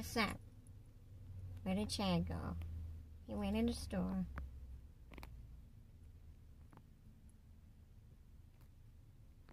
What's up? Where did Chad go? He went in the store.